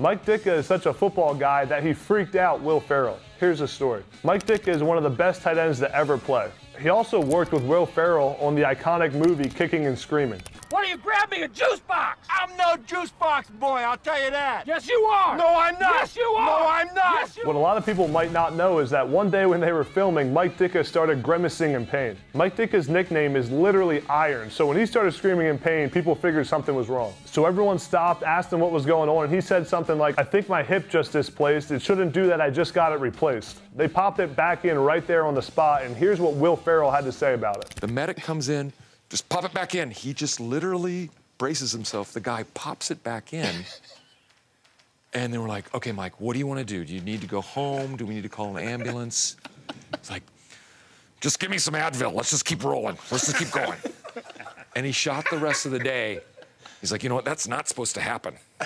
Mike Ditka is such a football guy that he freaked out Will Ferrell. Here's the story. Mike Ditka is one of the best tight ends to ever play. He also worked with Will Ferrell on the iconic movie Kicking and Screaming. Why don't you grab me a juice box? I'm no juice box boy, I'll tell you that. Yes, you are. No, I'm not. Yes, you are. No, I'm not. Yes, you What a lot of people might not know is that one day when they were filming, Mike Ditka started grimacing in pain. Mike Ditka's nickname is literally Iron, so when he started screaming in pain, people figured something was wrong. So everyone stopped, asked him what was going on, and he said something like, I think my hip just displaced. It shouldn't do that. I just got it replaced. They popped it back in right there on the spot, and here's what Will Ferrell had to say about it. The medic comes in, just pop it back in. He just literally braces himself. The guy pops it back in. And they we're like, okay, Mike, what do you want to do? Do you need to go home? Do we need to call an ambulance? It's like, just give me some Advil. Let's just keep rolling. Let's just keep going. And he shot the rest of the day. He's like, you know what? That's not supposed to happen.